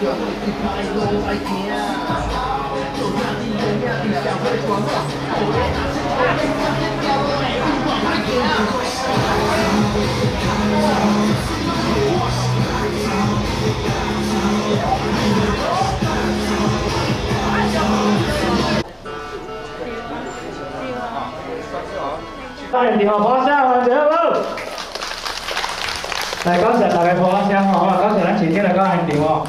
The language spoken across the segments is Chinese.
大家电话拨声，完成好。来，感谢大家拨声吼，好，感谢咱前天来到现场哦。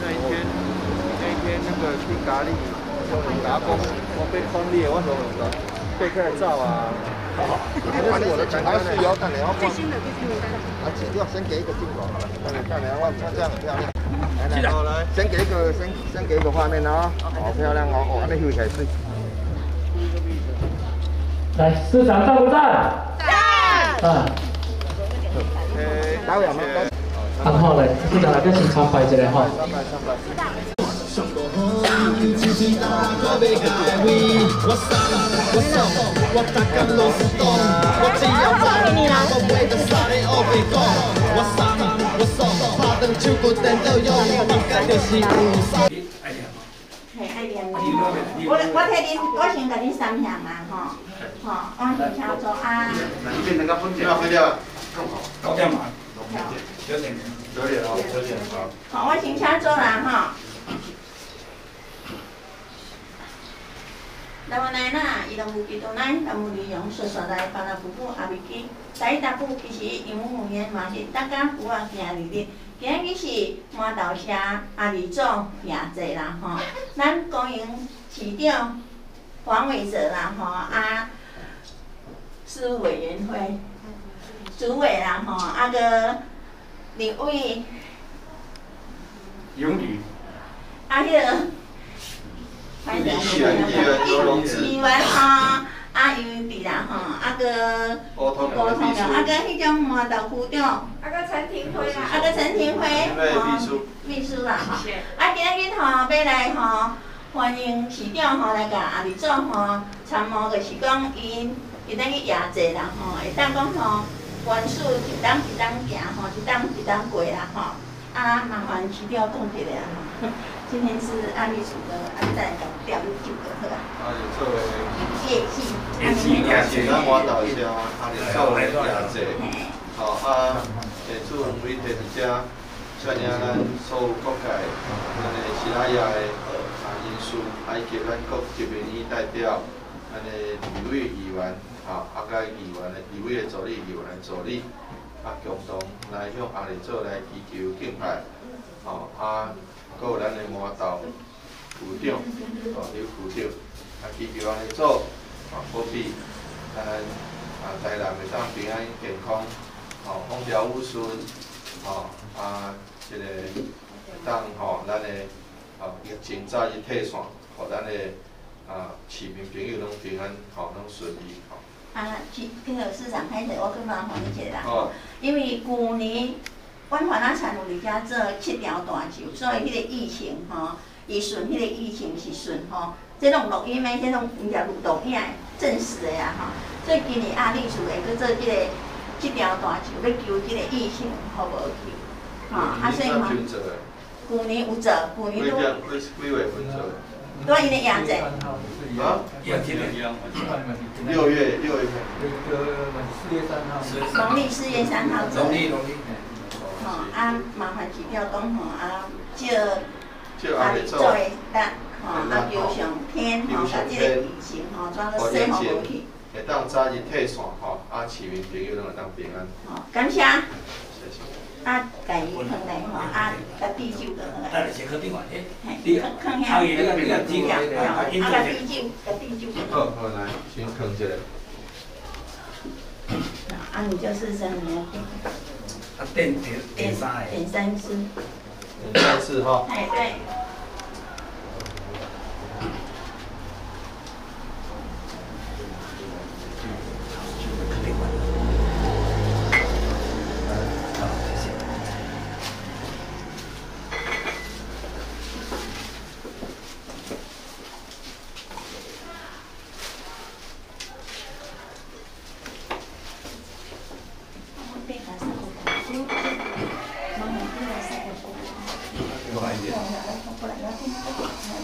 那一天，那一天那个去咖喱，打工，我被封裂，我怎么了？被盖照啊！这是我的感觉是有可能要最新的最新的啊，剪掉，先给一个镜头好了，看看来哇，看这样很漂亮。来来，来，先给一个，先先给一个画面啊，好漂亮哦，哦，那秀起来是。来，市长赞不在？在。啊。诶，导演吗？啊好嘞，市长来跟先参拜一下我我替恁，我先甲恁三项啊，吼，吼，我先请做啊。九点半，九点，九点哦，九点好。好，我先请做啦，吼。台湾来呐，移动部机动来，咱们利用说说来帮咱服务阿未记。第一答复其实因为有言嘛是大家服务行日日。今日是满头车阿里总赢者啦吼，咱公营市长黄伟哲啦吼，啊，事务委员会主委啦吼，啊个立委永宇，啊迄个，反正议议员吼，啊因为伫啦吼，啊个沟通了，啊个迄种麻豆区长，啊个陈廷辉啦，啊个陈廷辉，吼，秘书啦吼，啊今日吼要来吼，欢迎市长吼来甲阿里总吼参谋，就是讲因伊等去亚济啦吼，会当讲吼，关数一档一档行吼，一档一档过啦吼，啊麻烦市长讲一下吼。今天是安利组的安在的调入组的是吧？啊，有作为业绩，业绩业绩，咱我导一下，啊，你作为亚济，好啊，诶，主任委提一只，宣扬咱所有各界，咱的其他亚的啊因素，以及咱各级别议代表，咱的立委议员，啊，啊甲议员的立委的助理，议员的助理，啊共同来向阿里做来祈求敬拜，哦啊。搁有咱的麻豆副长，哦，刘副长，啊，祈求安尼做，啊，保庇咱啊台南会当平安健康，哦，风调雨顺，哦，啊，即个会当吼咱的啊疫情早日退散，互咱的啊市民朋友拢平安，吼，拢顺利，吼。啊，去迄个市场开始，我去麻烦你一下啦，因为旧年。阮华南产有伫遮做七条大桥，所以迄个疫情吼，伊顺迄个疫情是顺吼，即种录音的，即种毋是录录影证实的啊吼。所以今年阿力厝会去做即个七条大桥，要求即个疫情好无去，吼，啊所以吼，旧年有做，旧年都几月份做？都因咧养者。啊？六月六月份。四月三号。农历四月三号做。农历农历。吼，啊，麻烦市调讲吼，啊，借阿里做诶，单，吼，啊，求上天，吼，甲即个疫情吼，怎个生活无去？会当早日退散吼，啊，市民朋友拢会当平安。好，感谢。谢谢。啊，家己放来吼，啊，甲啤酒的那个。带来先喝另外诶。嘿，放放遐。啊，那个那个啤酒，啊，甲啤酒，甲啤酒。好，好来，先放一个。啊，你就是生年。啊，电电电三电三次，电三次哈。哎，对。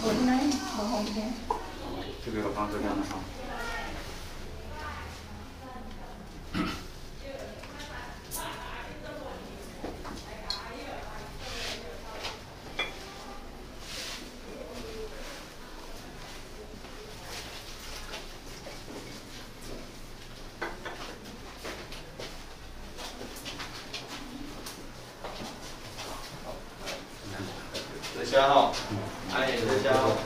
分呢，无方便。这个放这边了哈。谢哈，哎，谢谢哈，谢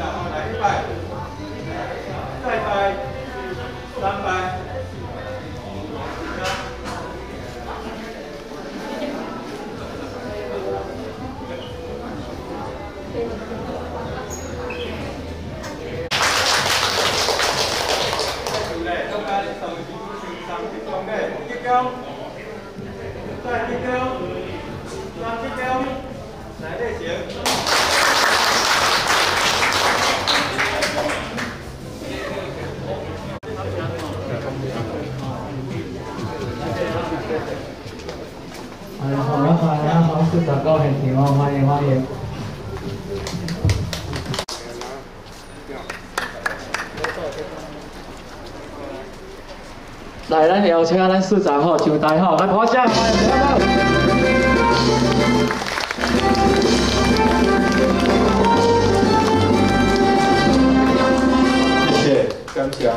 来一百，再开三百，来，咱邀请咱市长吼上台吼，来拍掌，欢迎大谢谢，感谢。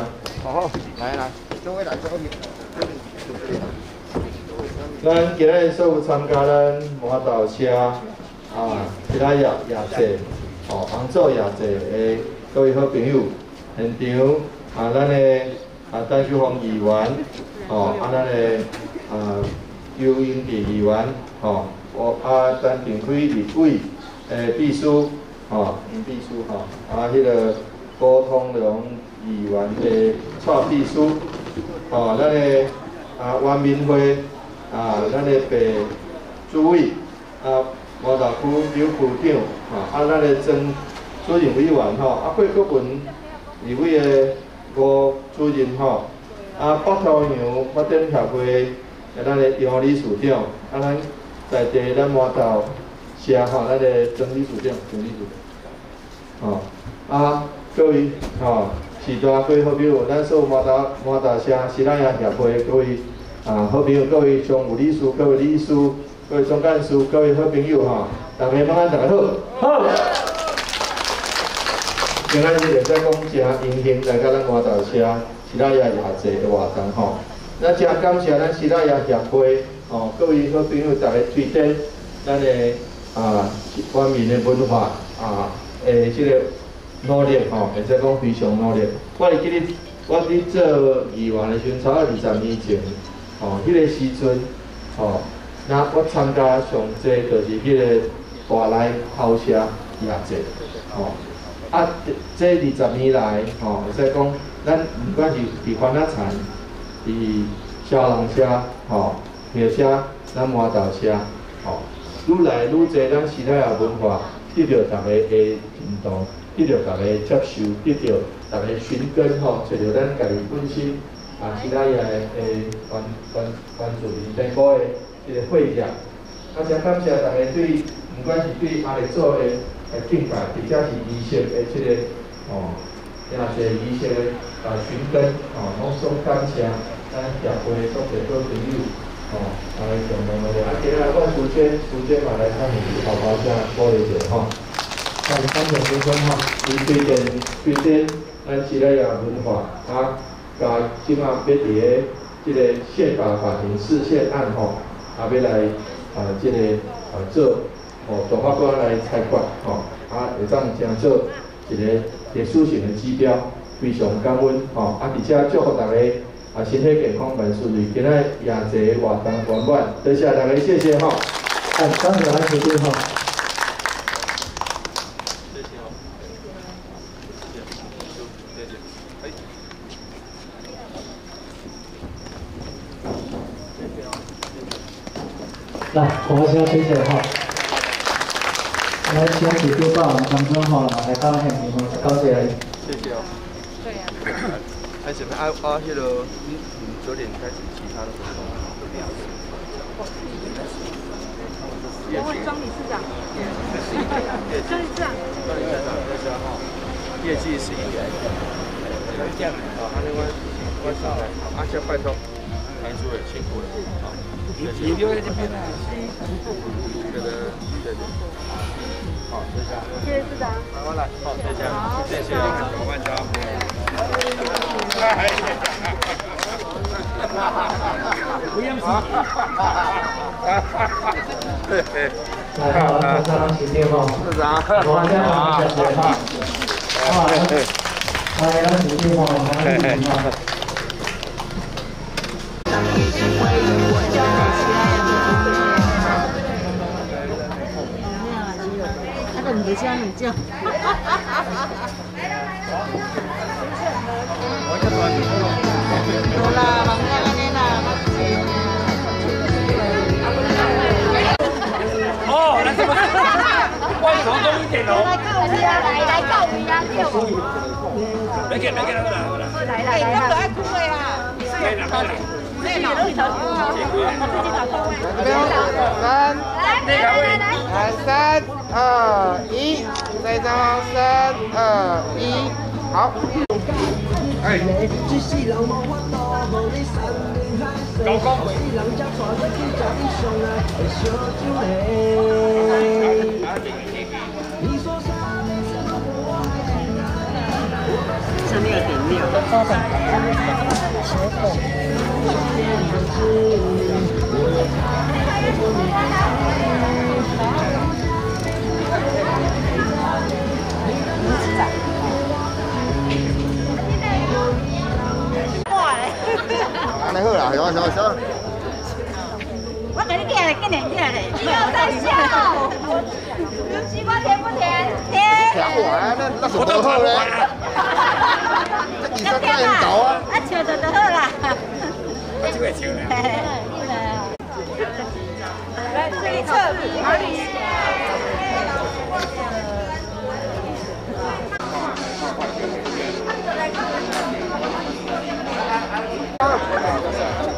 好，来来，各位来这边。咱今日所有参加咱摩道车啊，其他业业者，哦，杭州业者诶各位好朋友，现场啊，咱的啊，陈秀芳议员，哦，啊，咱的啊，邱英娣议员，哦，我啊，陈炳辉立委诶秘书，哦，秘书吼，啊，迄个郭通龙议员的蔡秘书，哦，咱的啊，王明辉。啊，咱的白主委啊，毛大区刘区长啊，啊，咱的曾主任委员吼，啊，郭国文二位的吴主任吼，啊，北投乡发展协会咱的杨理事长，啊，咱在地咱麻豆社吼，咱的曾理事长，曾理事长，吼，啊，各位吼，是大各位好朋友，咱所有麻豆麻豆社西拉雅协会各位啊好朋友，各位常务理事，各位理事，各位总干事，各位好朋友吼，大家晚安，大家好。好。今仔日会使讲真荣幸来到咱麻豆社西拉雅亚节的活动吼，那真感谢咱西拉雅协会哦，各位好朋友大家推荐咱的啊方面的文化啊诶，即个努力吼，会使讲非常努力。我会记得我伫做议员的时阵，差不多二十年前，吼，迄个时阵，吼，那我参加上济就是迄个大内校舍亚节，吼。啊，这二十年来，吼，会使讲，咱毋管是伫番仔田、伫小龙虾，吼，或者咱麻豆虾，吼，愈来愈侪咱时代的文化得到大家的认同，得到大家接受，得到大家寻根，吼，找到咱家己本身啊，时代的诶，关关关注民生部的一个会长，啊，真感谢大家对，毋管是对阿里做的。来敬拜，或者是仪式的即个哦，也是仪式的啊寻根哦，拢总感谢咱协会所有好朋友哦，来共同努力。啊，今日我首先首先嘛来参与好好声鼓励者吼，咱感谢主分吼，伊推荐推荐咱时代啊文化啊，甲即马要伫个即个宪法法庭释宪案吼，啊要来啊即个啊做。哦，大法官来裁决，吼，啊，会当成做一个特殊性的指标，非常感恩，吼，啊，而且祝福大家啊身体健康，万事如意。今日也节活动圆满，多谢大家，谢谢，吼。哎，感谢咱主席，吼。来，我们先谢谢，哈。来，先举手报，掌声好，来到现场，高谢。谢谢哦。对呀。开始没？啊啊，迄个，嗯嗯，九点开始其他的活动。我会庄理事长。庄理事长。庄理事长，大家好。业绩是一点。这样。好，另外，我上来，阿先拜托，韩主委辛苦了。好。你留在这边呢。这个，对对。好，谢谢。谢谢。市长。慢慢来。好，谢谢。好，谢谢。慢慢交。不用急。嘿嘿。来，好，马上请电话。市长。马上好，谢谢。哈。好，来，来，请电话，来，请电话。你这样你这样。好啦，忙干安尼啦，哦，那什么？我从中一点哦。来来告你啊！别给别给他们来，来来来，都爱哭的啦。对啦，对啦。对啦，都一条线。三，来来来，来三。二一，再张三二一，好。哎。高高。上面有点亮。安尼好啦，小小小。我给你点嘞，给你点嘞。不要再笑。西瓜甜不甜？甜。甜我啊，那那是多好嘞。要甜嘛？啊，笑着就好啦。我就会笑嘞。来，这一侧，哪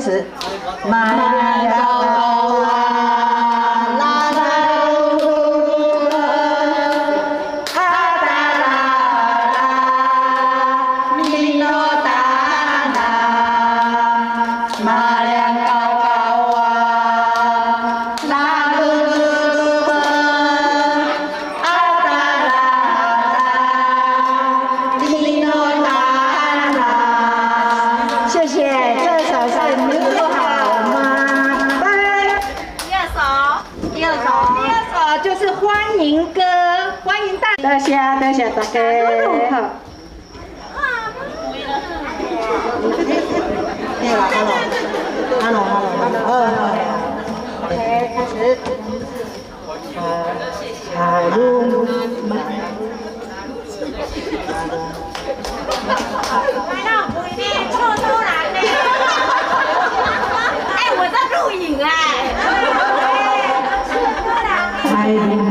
开始，满。林哥，欢迎大家，多谢多谢大家。Thank you.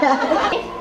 yeah.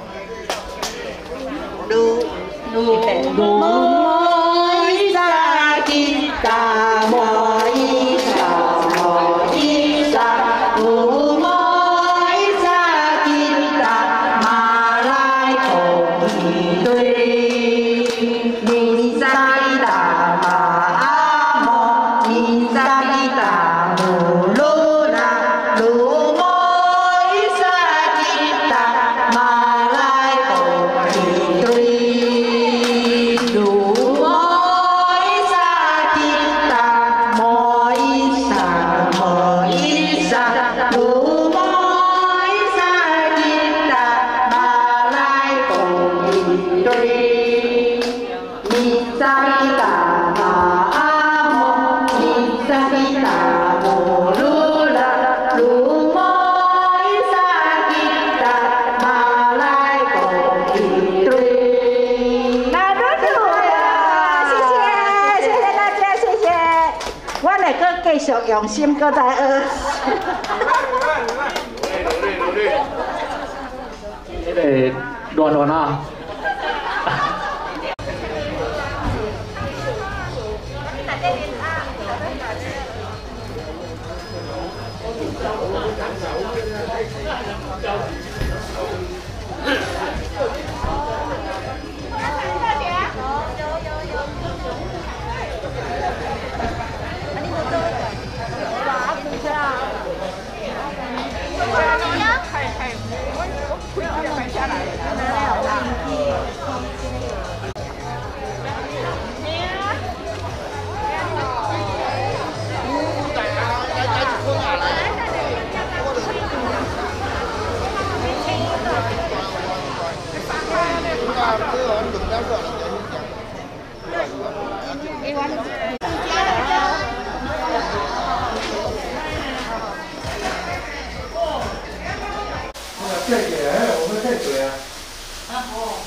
用心歌在呃努力努力努力你哋乱乱啊。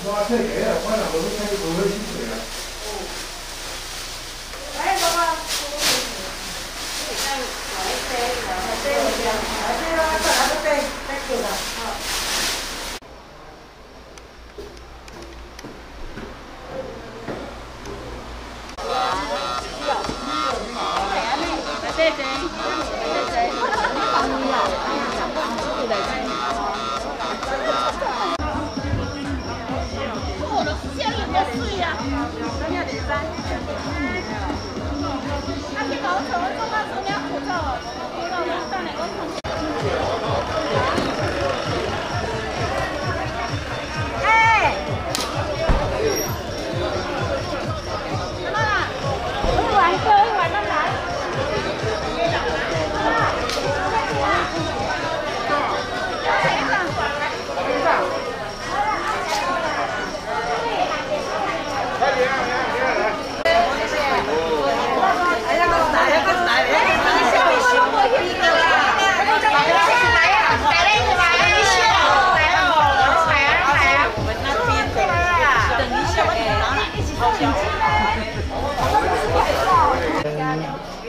里？退给了，我若无去开，无去水啊。哎，爸爸，对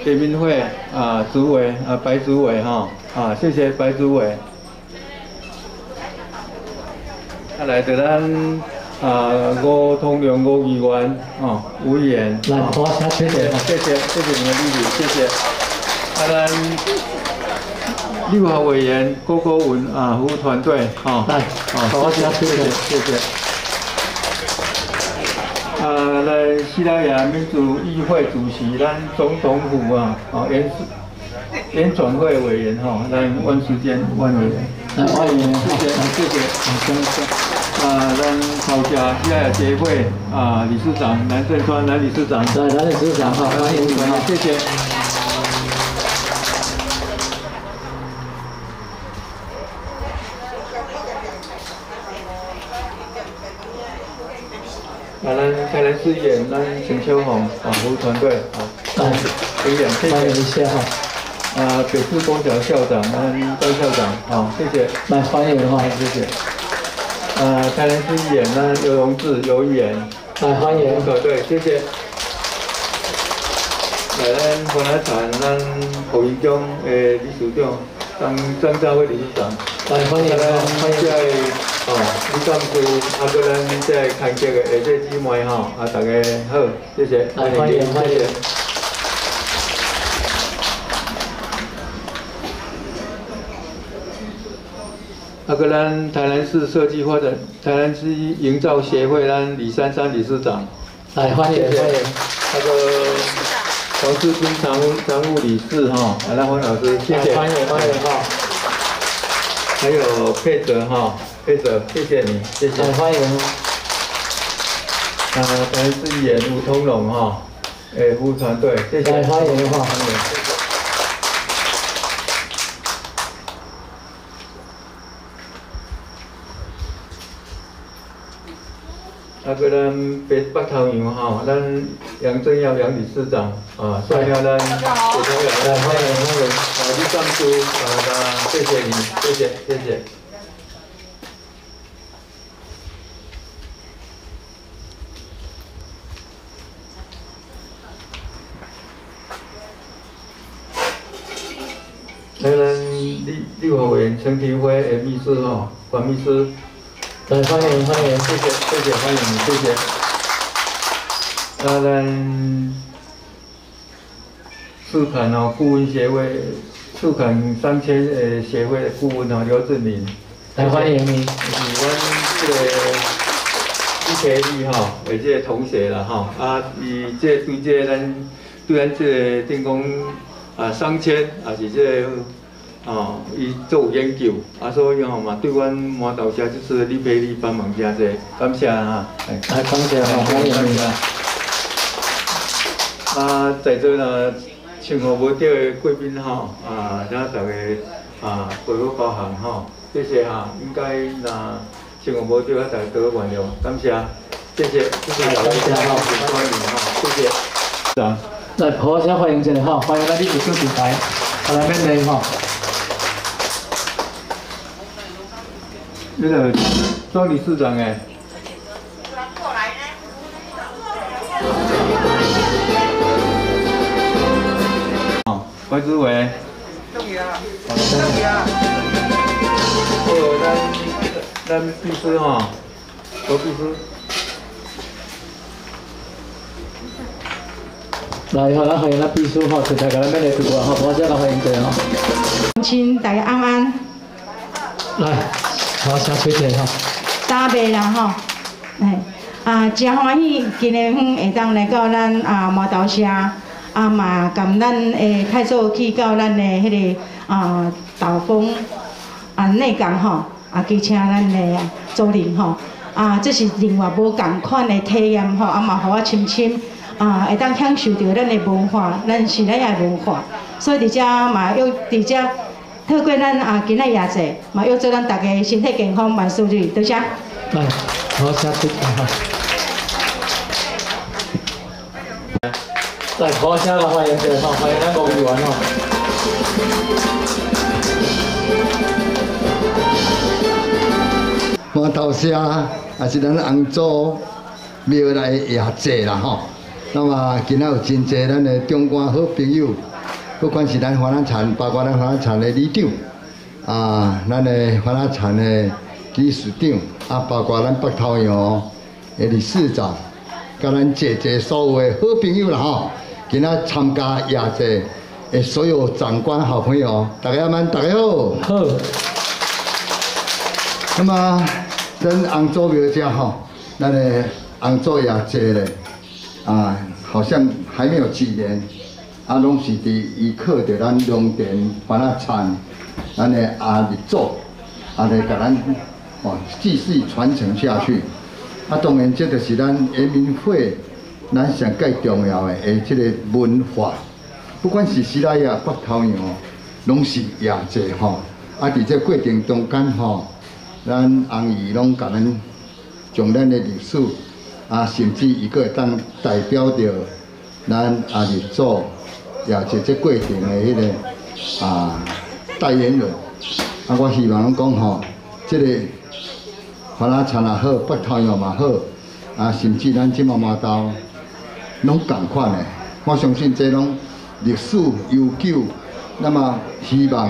李明慧啊，主委啊，白主委哈啊，谢谢白主委。啊，来着咱啊吴通良吴议员哦，吴议员，来，多谢谢谢。谢谢谢谢你的莅临，谢谢。啊，咱六号委员郭国文啊，服务团队啊，多谢谢谢。谢谢。啊，来西班牙民主议会主席，咱总统府啊，哦，原原转会委员哈，来万时间万委员，来欢迎，谢谢，谢谢，好，谢谢。啊，咱曹家西班牙协会啊，理事长南正川南理事长，来，南理事长好，欢迎你们，谢谢。啊，咱台南市议员，咱陈秋红啊，服务团队啊，来，演员，谢欢迎一哈，啊，北市公小校长，咱戴校长，好，谢谢，来欢迎哈，谢谢。啊，台南市议员，咱尤荣志尤议员，来欢迎，可对，谢谢。来，咱欢来谈咱后一中诶理事长张张家辉理事长，来欢迎欢迎。在哦，李干部，啊，个咱在看这个下这姊妹吼，啊，大家好，谢谢，来欢迎欢迎。啊，个咱台南市设计发展台南市营造协会咱李珊珊理事长，来欢迎欢迎，那个黄世军常务常务理事哈，啊，那黄老师，谢谢，欢迎欢迎哈，还有佩德哈，佩泽，谢谢你，谢谢。来欢迎，啊，台南市演吴通龙哈，诶，服务团队，谢谢。来欢迎哈，欢迎。啊，个咱北北头洋吼，咱杨正耀杨理事长啊，率领咱北头洋来欢迎欢迎，啊，李干部啊，那谢谢你，谢谢谢谢。来，咱立立法委员陈廷辉诶秘书吼，管秘书。来欢迎欢迎，谢谢谢谢欢迎你，谢谢。啊，咱树垦哦顾问协会树垦三千诶协会的顾问哦刘志明，来欢迎你，是阮这个李培利吼，诶这个同学啦吼，啊，伊即对这个咱对咱即个电工啊三千啊是这个。哦，伊做有研究，啊，所以吼嘛，对阮麻豆社这次李培利帮忙真济，感谢哈。哎感谢哈，欢迎你，啊，在座呢，请互无到的贵宾吼，啊，请大家啊多多包涵吼，谢谢哈，应该那请互无到，大家多多原谅，感谢，谢谢，谢谢大家，哈欢迎哈，谢谢。是啊，来好先欢迎一下哈，欢迎咱立委主台，好来面礼哈，那个庄理事长哎。哦，白志伟。终于啊！终于啊！哦，咱那必须哈，都必须。来，好，咱欢迎那秘书吼，就大家咱要来读啊，好，多谢来欢迎一下。亲，大家安安。来。好，先吹者吼。打白啦吼，哎，啊，真欢喜今日会当来到咱啊麻豆社，啊嘛，甲咱诶太祖去到咱的迄个啊道风啊内港吼，啊去请咱的主任吼，啊这是另外无共款的体验吼，啊嘛，互我深深啊会当享受到咱的文化，咱是咱的文化，所以伫遮嘛要伫遮。透过咱啊今日夜祭，嘛要祝咱大家身体健康，万事如意，多谢。来，好，谢谢哈。来，好，谢个欢迎者哈，欢迎咱吴议员吼。我头先也是咱杭州庙内夜祭啦吼。那么今仔有真济咱的中官好朋友。不管是咱华南产，包括咱华南产的理长，啊，咱的华南产的理事长，啊，包括咱北头洋的理事长，甲咱姐姐所有的好朋友啦吼，今仔参加亚姐的所有长官好朋友，大家们大家好。好。那么咱杭州庙家吼，咱的杭州亚姐咧，啊，好像还没有几年。啊，拢是伫依靠着咱龙田番仔产，咱的阿日祖，啊来甲咱哦继续传承下去。啊，当然这个是咱人民会咱上介重要的诶，即个文化。不管是西拉雅、北头洋，拢是也济吼。啊，伫这过程中间吼，咱红姨拢甲咱将咱的历史，啊，甚至伊个会当代表着咱阿日祖。也是这过程的迄个啊代言人，啊，我希望讲吼，这个花拉产也好，北头洋嘛好，啊，甚至咱即毛毛豆拢共款的。我相信这拢历史悠久，那么希望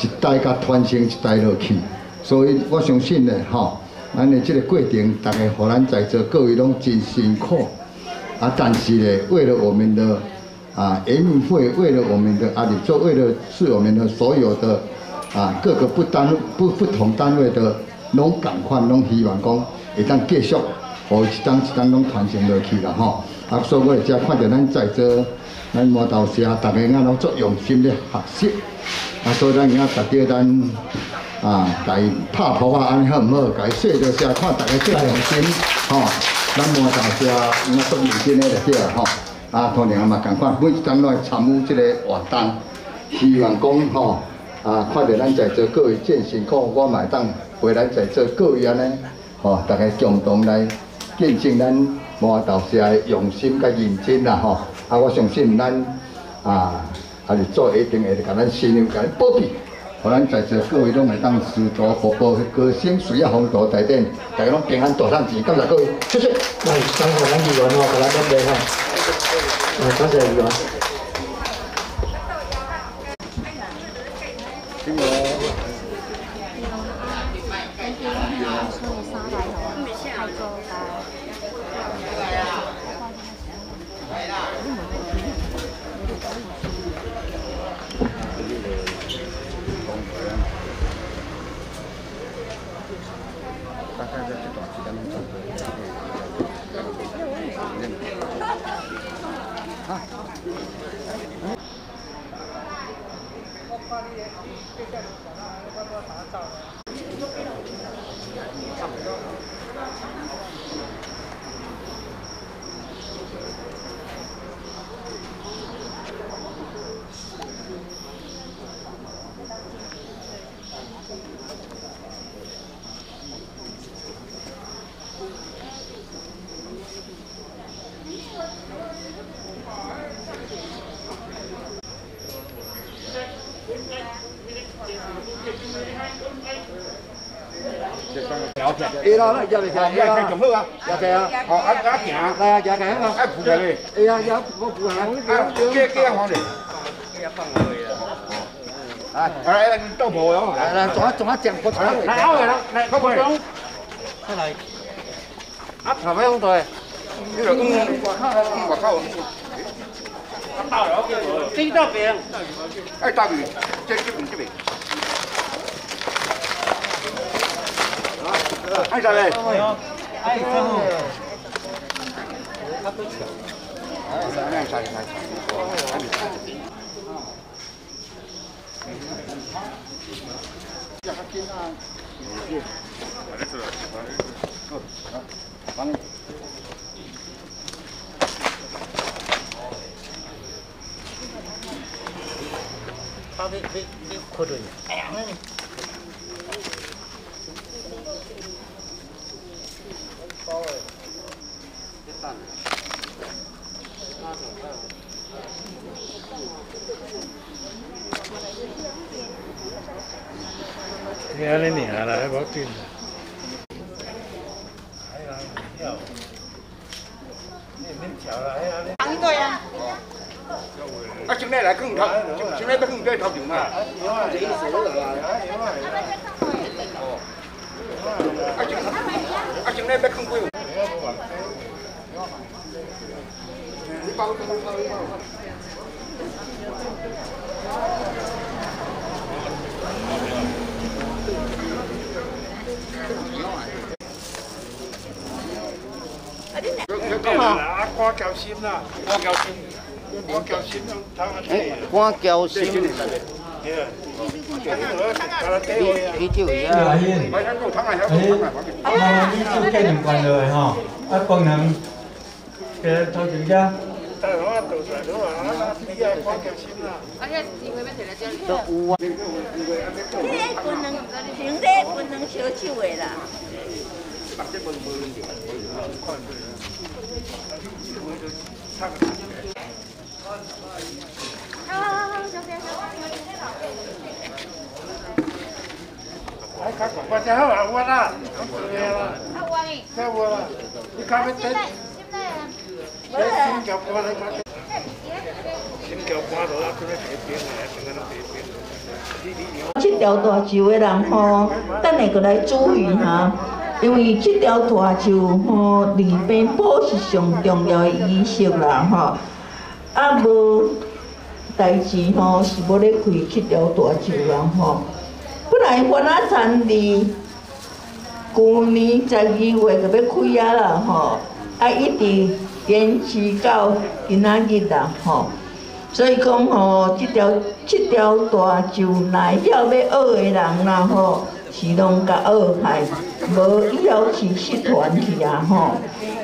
一代甲传承一代落去。所以我相信呢，吼，咱的这个过程，大家互咱在座各位拢真辛苦，啊，但是呢，为了我们的。啊，人民会为了我们的阿里做，为了是我们的所有的啊各个不单不不同单位的拢赶快拢希望讲会当继续，互一当一当拢传承落去啦吼。啊，所以我遮看到咱在座咱磨豆社，大家啊拢做用心的学习。啊，所以咱而家逐个咱啊，家拍拖啊安尼好毋好？家说着声，看大家做用心吼。咱磨豆社应该做认真的就对啦吼。啊，同样嘛，共款，每一当来参与这个活动，希望讲吼，啊，看到咱在座各位健辛苦，我买当为咱在座各位安尼，吼，大家共同来见证咱毛豆社的用心甲认真啦，吼，啊，我相信咱啊，还是做一定会甲咱信任、甲咱保庇，互咱在座各位拢会当师徒活泼的歌声，水啊风度台顶，大家拢平安大赚钱，感谢各位，谢谢。来，三号咱议员吼，甲咱准备吼。来，多谢议员。会啦，来入嚟睇，入嚟咁好啊，入嚟啊，哦，一一行，嚟啊，入嚟啊嘛，一扶佢哋，會啊，有我扶下，啊，幾幾行嚟？来，来来，豆腐哟！来来，总总啊讲不长。来，好来，来，快快。再来。啊，头尾用对。呢度咁外口，外口。到了，知道饼。哎，大鱼，这这边这边。啊，哎，再来。哎，真好。他都抢。哎，来，来，来。他被被被拖着呢。哎呀，那。念啦，还无紧。安对啊。啊，今日来更头，今日要更对头场嘛。啊，今啊，今日要更贵。你包包包包。啊，瓜椒心啦，瓜椒心，瓜椒心，汤啊哎，瓜椒心。啤酒呀。阿英，哎，啊，你手机两关落去吼，啊，功能，嘅头前只。今日不能，平日不能烧酒的啦。哎，看，我这好啊，我啦，太我了，你咖啡店，这，条大树的人吼，等下过来注意哈。因为这条大树吼，离边宝是上重要的仪式啦吼，啊无代志吼是要咧开这条大树啦吼。本来番仔田伫去年十二月就要开啊啦吼，啊一直坚持到今仔日啦吼。所以讲吼，这条这条大树内晓要学的人啦吼。是拢甲学害，无以后是失传去啊吼。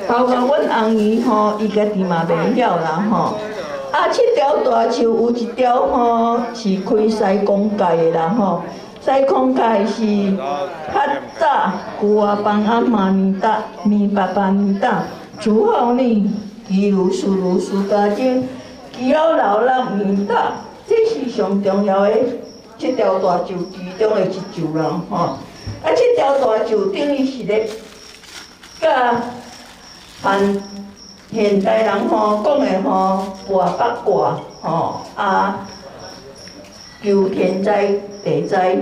包括阮翁姨吼，伊家己嘛袂晓啦吼。啊，七条大树有一条吼是开西公界的啦吼。西公界是较早古阿房阿妈年代、咪爸爸年代，主后呢，其如是如是家境，其老老人年代，这是上重要的。这条大树其中的一树啦，吼！啊，这条大树等于是咧，甲现现代人吼讲的吼，活八卦吼啊，求天灾地灾，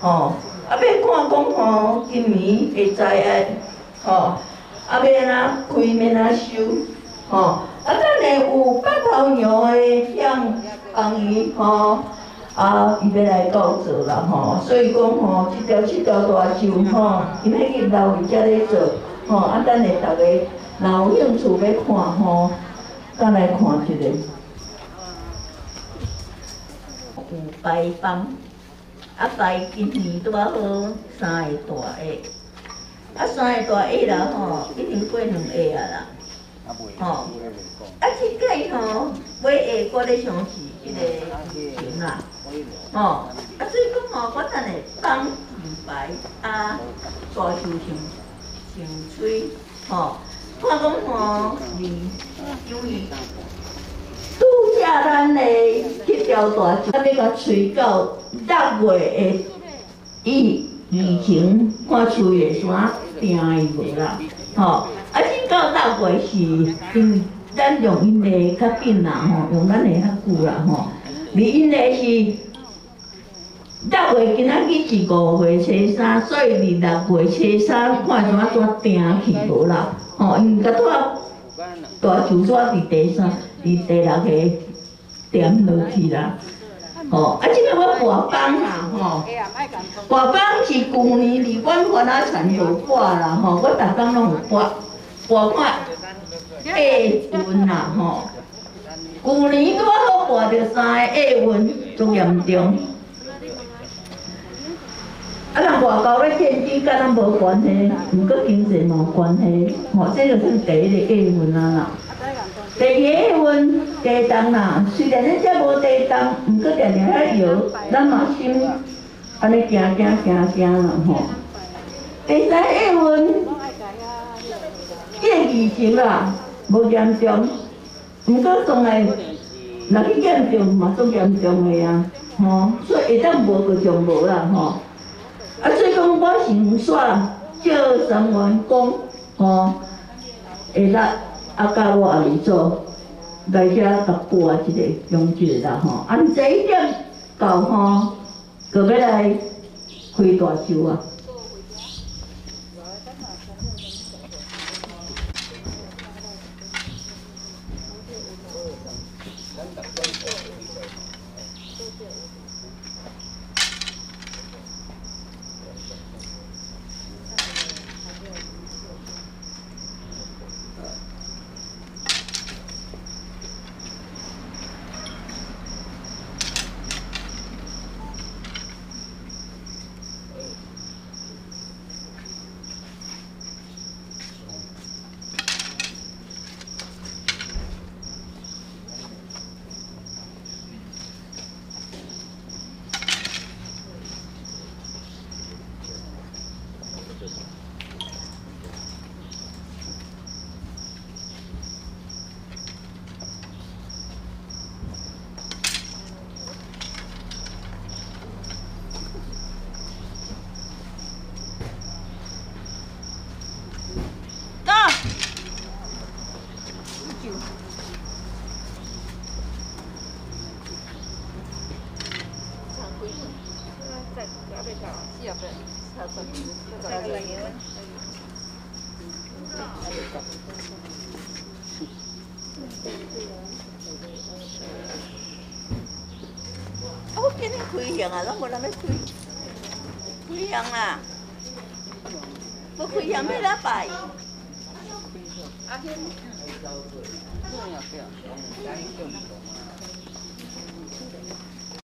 吼！啊，要看讲吼，今年会灾啊，吼！啊，要安怎开免安收，吼！啊，等下有八头羊的向红鱼，吼！啊，伊要来教做啦吼，所以讲吼，一条七条大树吼，因迄日老二才咧做，吼，啊，等下逐个若有兴趣要看吼，咱来看一个。有白放，啊白今年拄啊好三个大下，啊三个大下啦吼，一定过两下啊啦，吼，啊即个吼买下我咧想是迄个情啦。吼，啊，所以讲吼，我等下放明白啊，大树上上吹，吼，看讲吼，是因为拄则咱的迄条大树，啊，要甲吹到六月的疫疫情，看吹的山定伊无啦，吼，啊，只到六月是因为咱用因的较紧啦，吼，用咱的较久啦，吼。你因的是六月今仔日是五月初三，所以二六月初三看怎啊怎定去无啦？吼，因甲拖大树纸伫第三、伫第六个点落去啦。吼，啊，即个我挂榜啦，吼，挂榜是旧年离阮花那田有挂啦，吼，我逐工拢有挂，挂看下运啦，吼。旧年拄好挂着三个下运，足严重。啊，人外交咧建基，甲咱无关系，毋过经济无关系，吼，这就算第一个下运啊啦。第二个运地动啦，虽然咱遮无地动，毋过定定遐摇，咱嘛心安尼行行行行啦吼。第三个运，这个疫情啦无严重，毋过从来若去严重嘛足严重个啊，吼，所以会当无就上无啦吼。啊，所以讲我是煞叫三员工，吼，会力啊，甲我阿二做来遮甲过一个中节啦，吼，啊，十一点到吼，就要来开大酒啊。今